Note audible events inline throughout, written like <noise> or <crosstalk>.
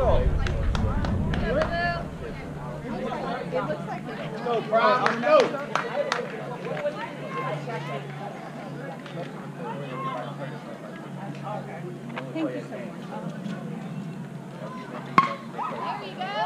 No problem. No. Thank you so much. There you go.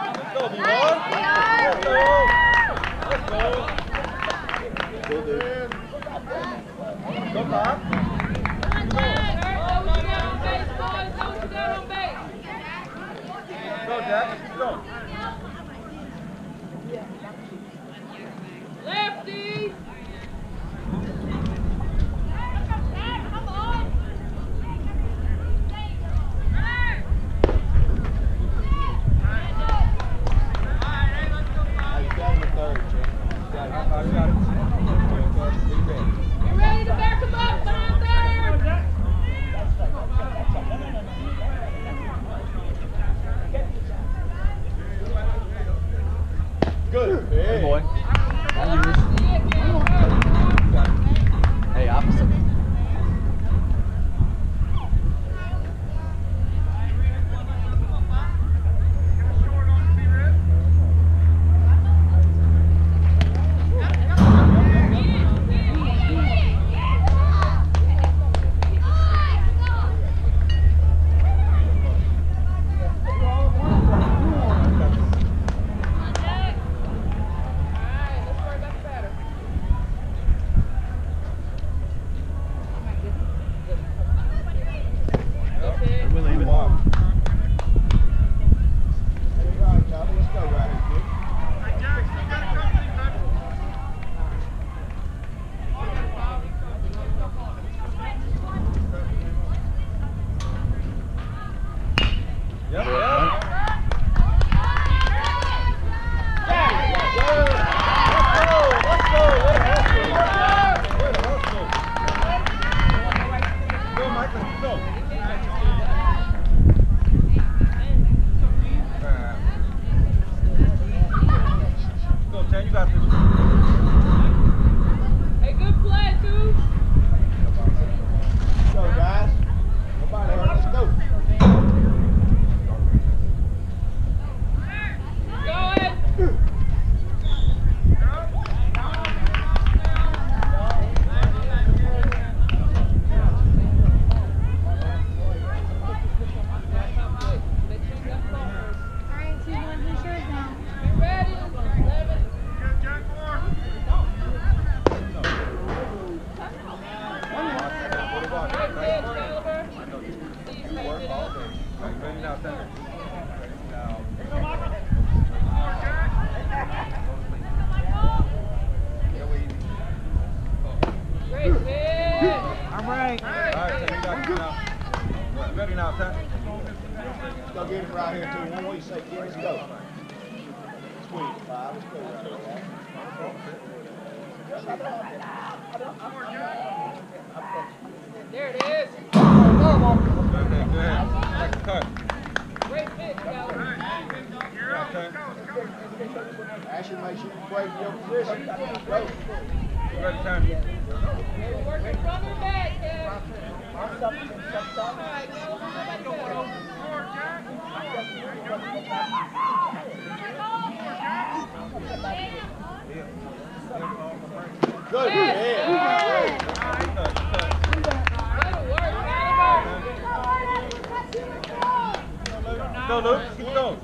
go, Luke. Keep going.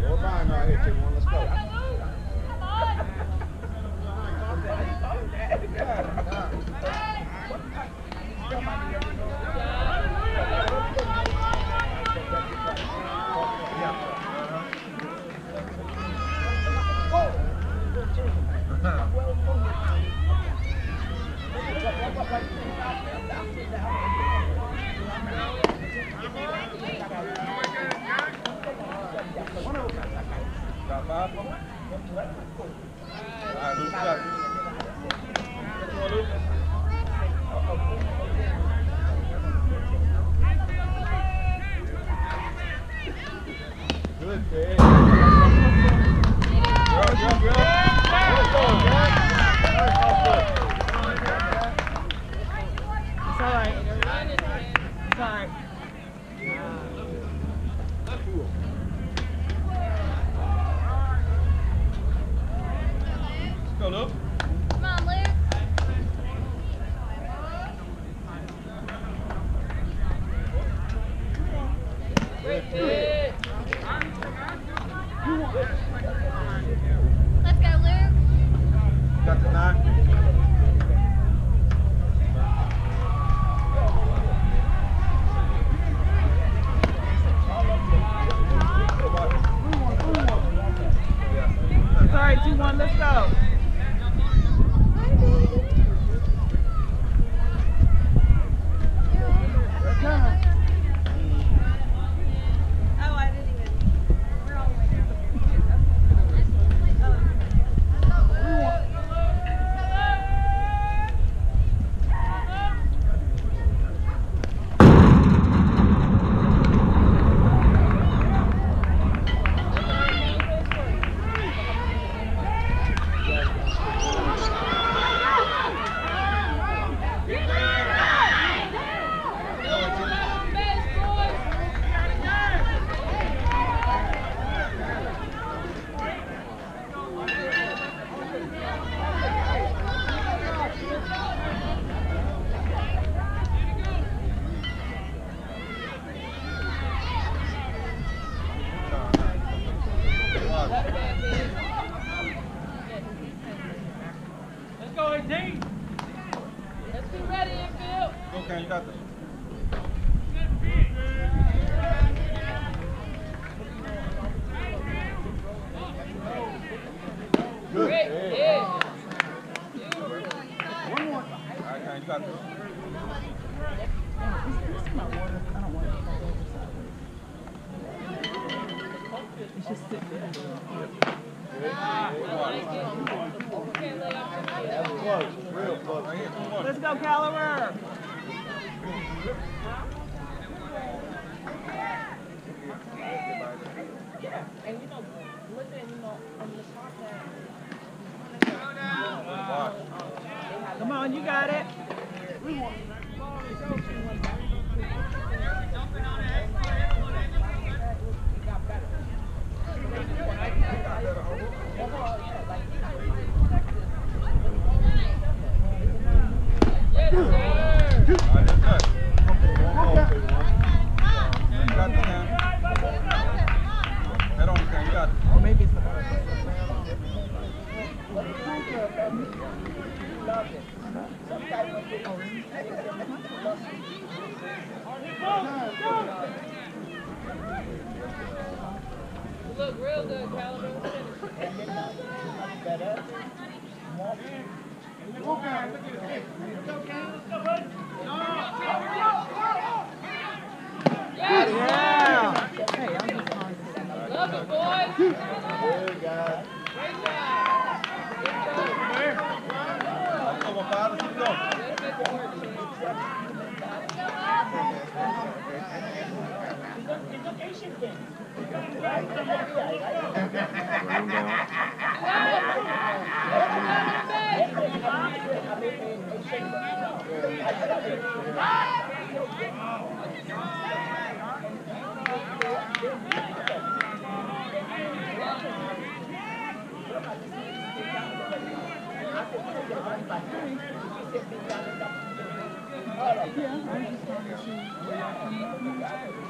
We're buying right here, Cavava. Real good, caliber. Better. Yeah, I just wanted to see where y'all coming from.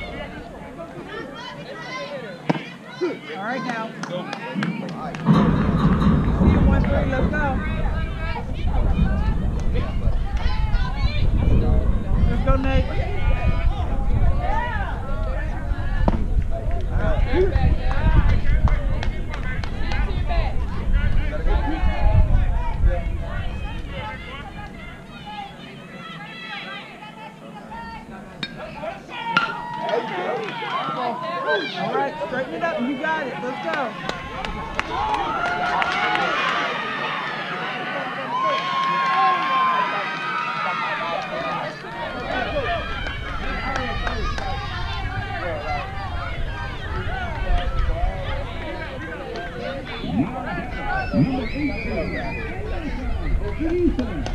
All right now. Go. See you 130, let's go. Let's go, Nate. All right. Straighten it up. You got it. Let's go. Number 18, Jason.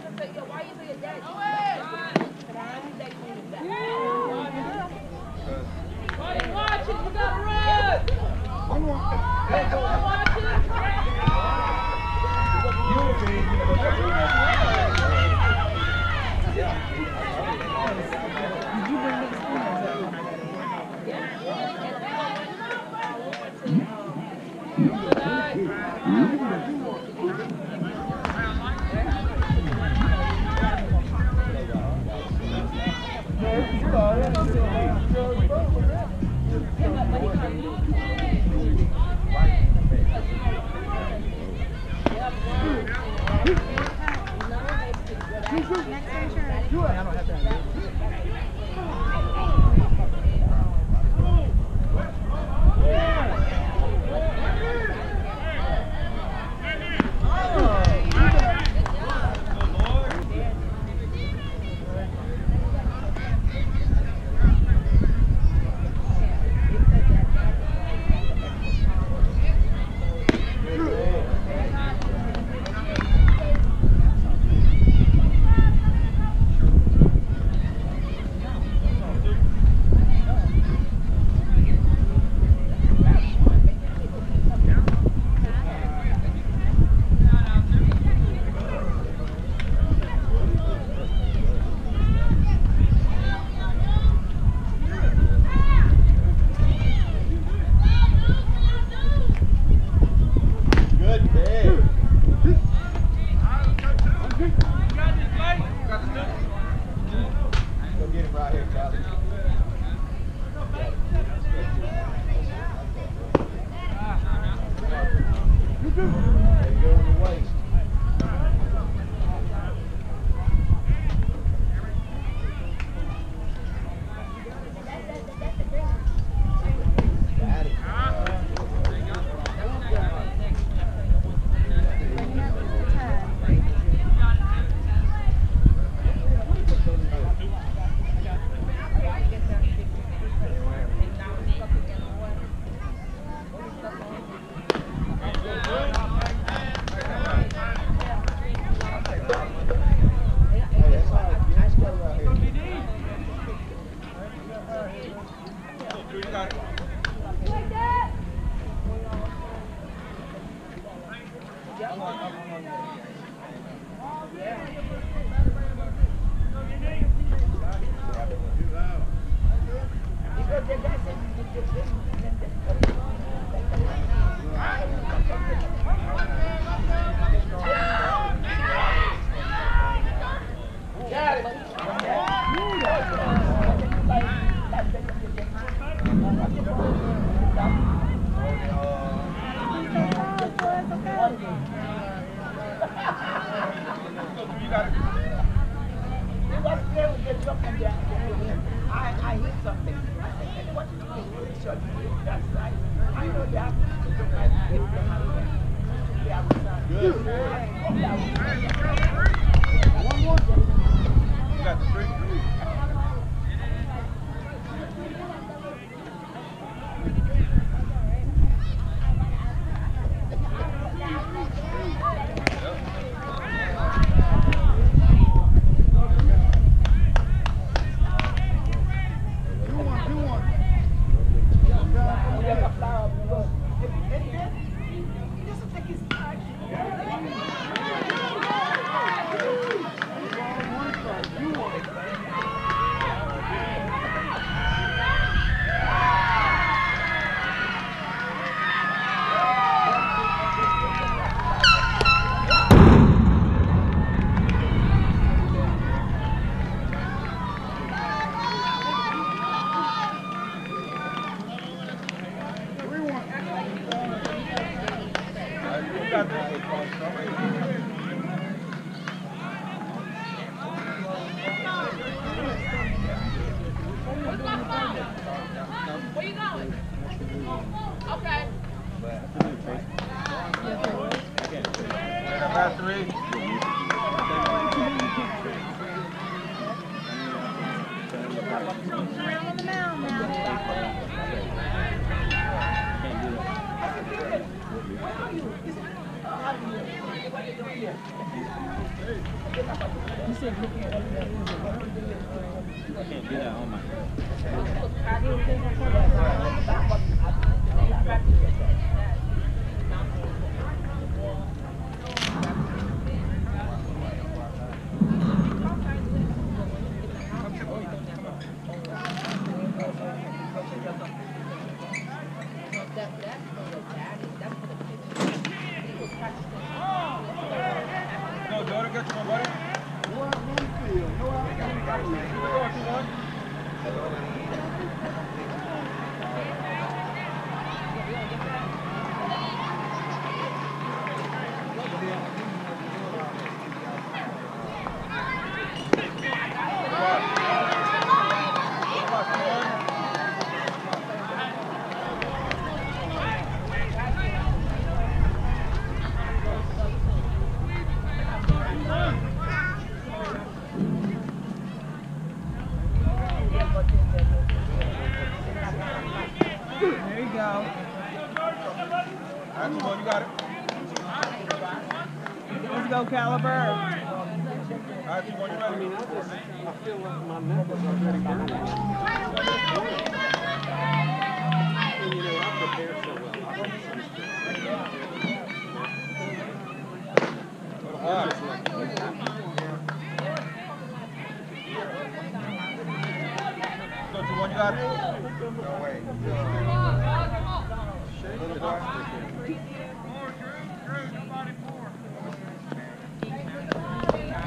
Buddy, There you go. That's one, you got it. Let's go, Caliber. All right, two, one, you ready? All right. Go, two, one, you got it.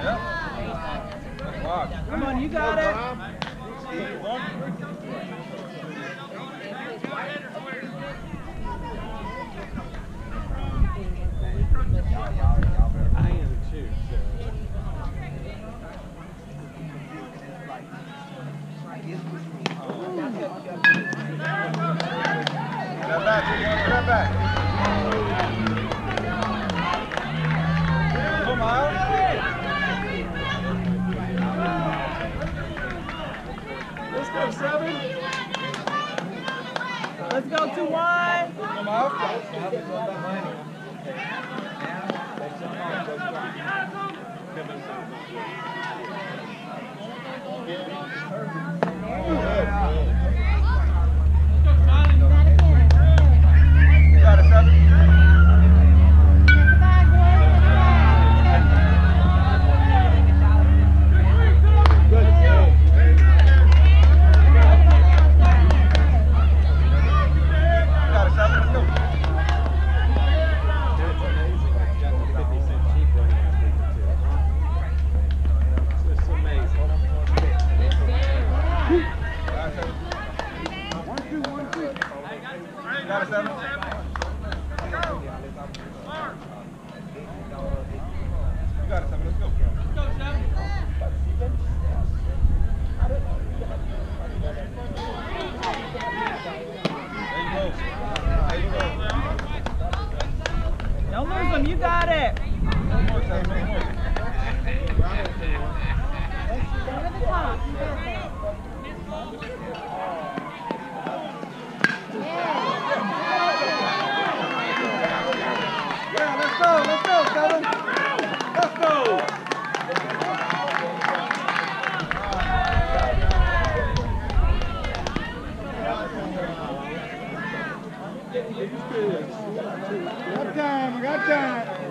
Yep. Watch. Come on, you got it. You got it. Don't lose them. You got it. One more. One more. Yeah, let's go. Let's go, seven. Let's go. Got time, I got time.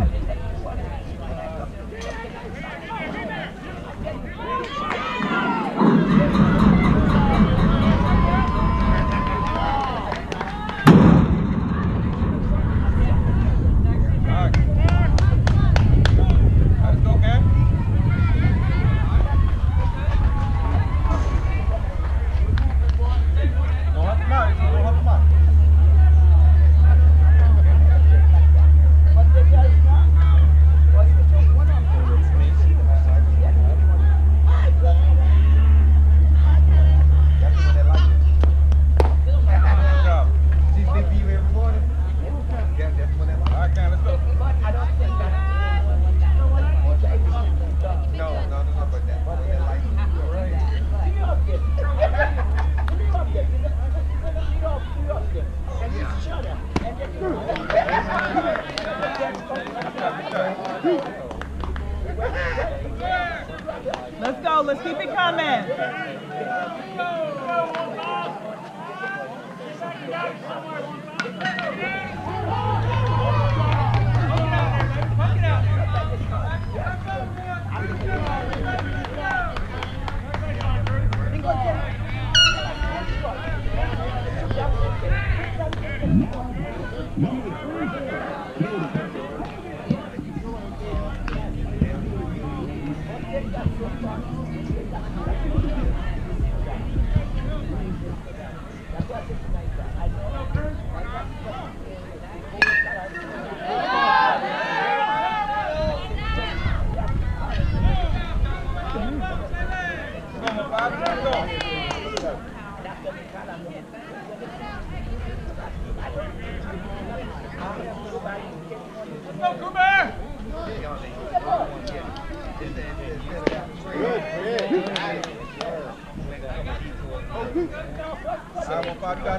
Gracias. पाकर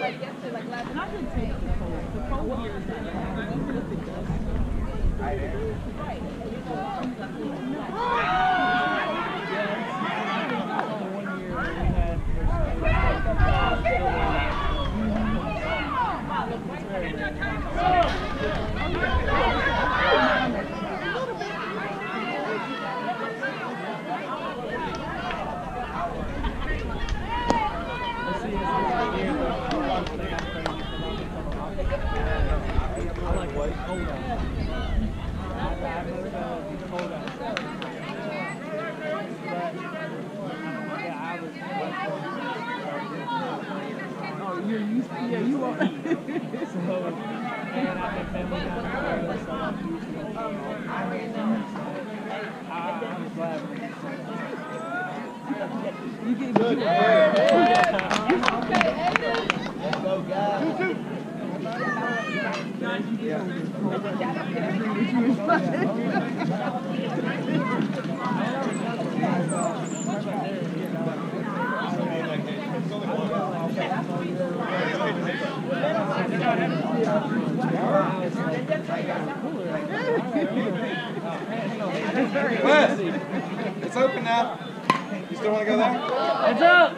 Like yesterday, like last And I didn't take the cold. The cold years, even if it does. One year we had. Let's see, this is the year that a lot of things got crazy because I'm I like cold out. I, I prefer to be cold outside. But, yeah, I was. Oh, you're used to, yeah, you are. so, and I have family down in Florida, so I'm used to it. I, When you that. <laughs> You get good. Let's go, guys. Now. You still want to go there? Heads up!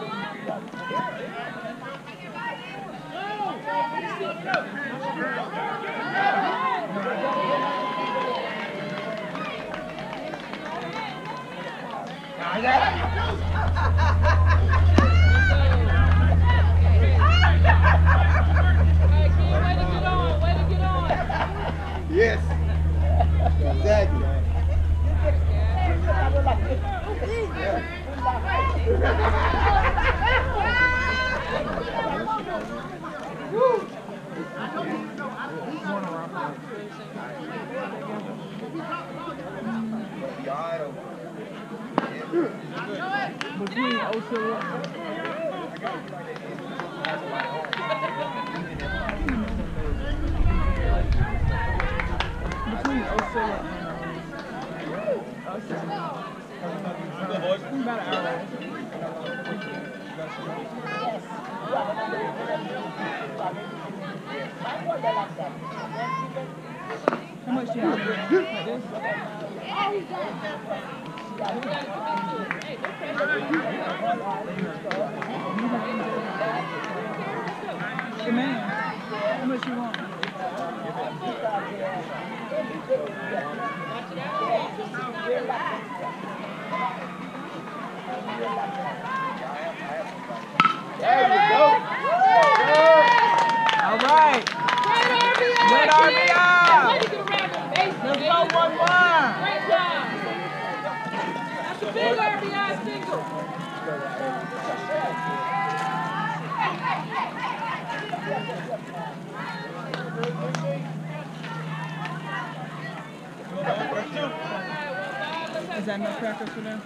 Yeah. How much you want? There you go. All right. Good RBI. Way to get around the base, Let's go one one. Great job. That's a big RBI single. Is that enough practice for them?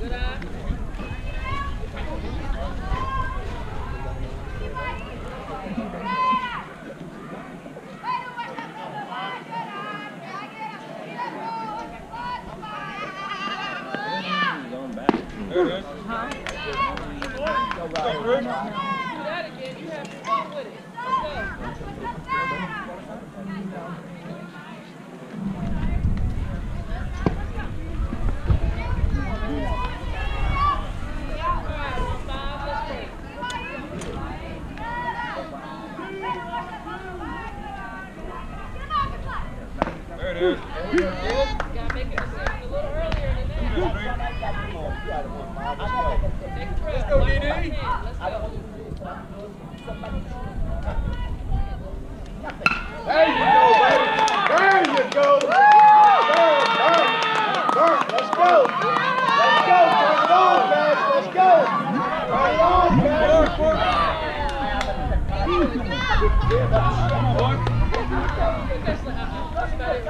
Good eye. Do that again. You have fun with it. Let's go. All right, five, let's go. There it is. You gotta make a decision a little earlier than that. Take a breath. Let's go, DD. Let's go. There you go, baby. There you go. Burn, burn, burn. Let's go. Let's go. Turn it on, guys. Let's go. Turn it on, guys. That's like, uh-uh, that's about it right here. Hey, that's a real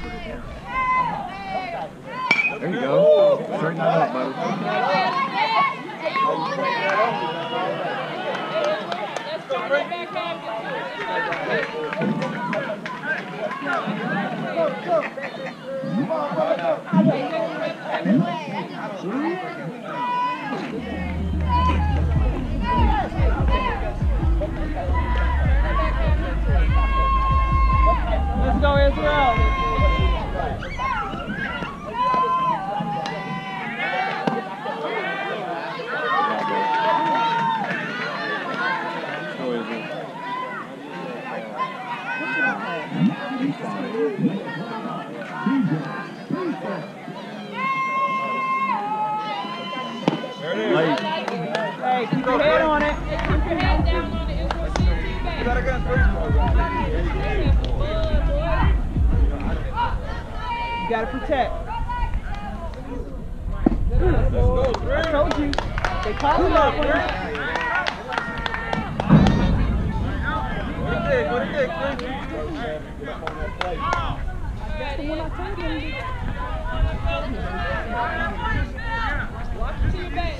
There you go. Straighten that up, buddy. Let's go Israel. Gotta protect. Go, I told you. They called it up. What it take? What it take. Watch your team back.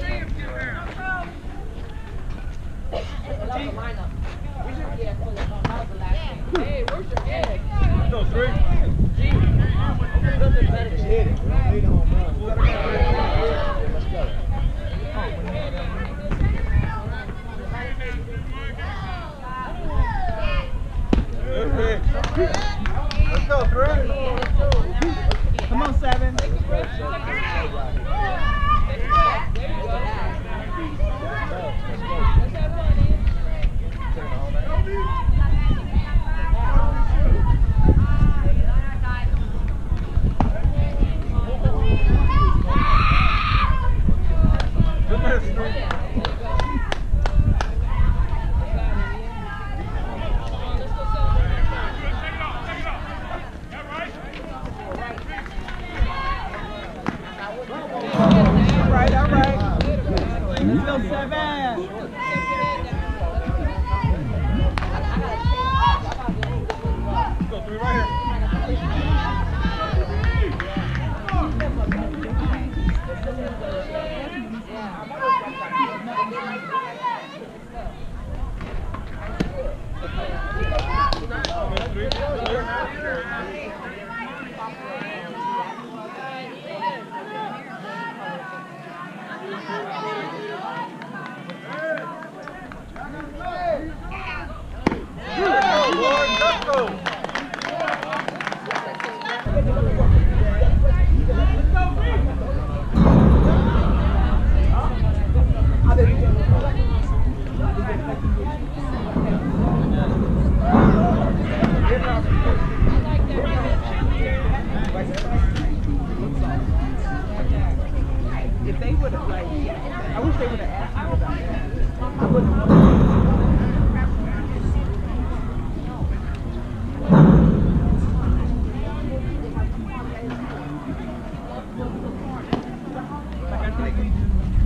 Let's go, three. Just hit it. We don't need a home run.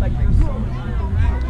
Like, there's so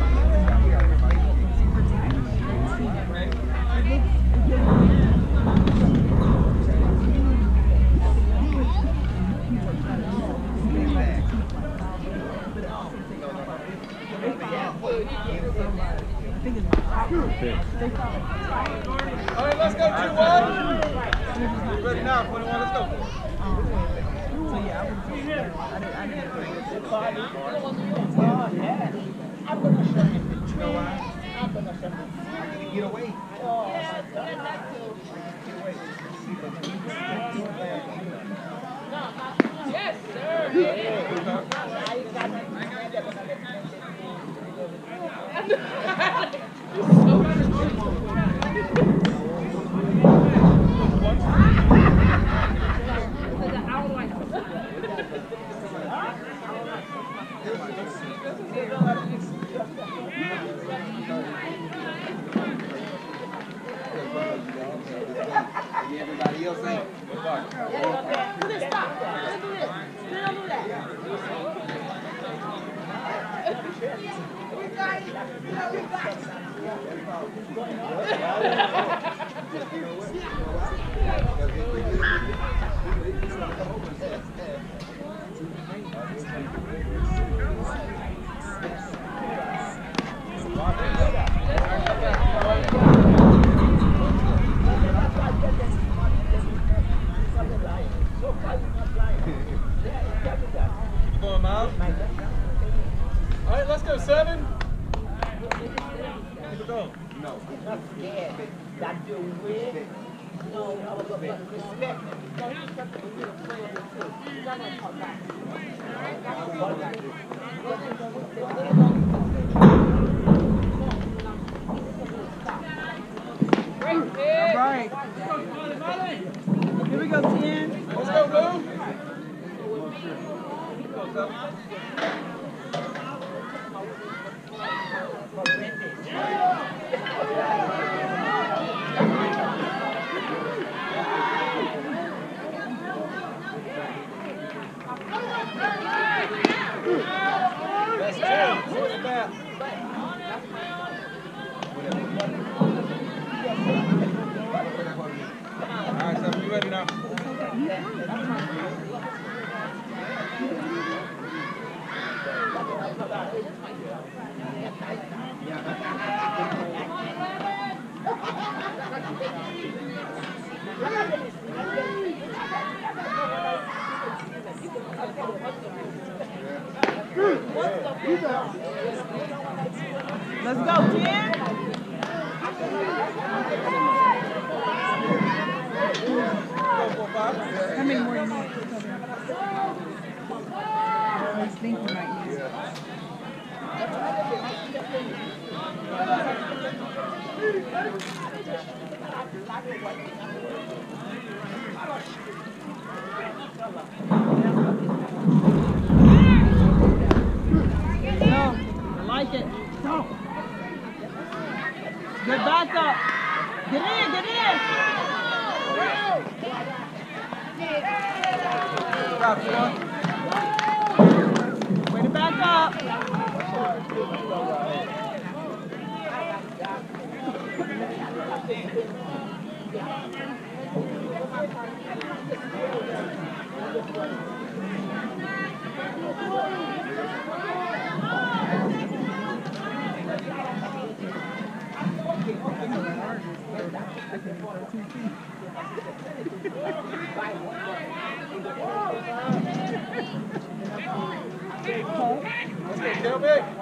Let's go, Kelby.